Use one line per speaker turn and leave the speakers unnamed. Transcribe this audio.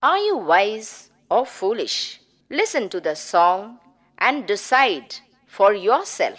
Are you wise or foolish? Listen to the song and decide for yourself.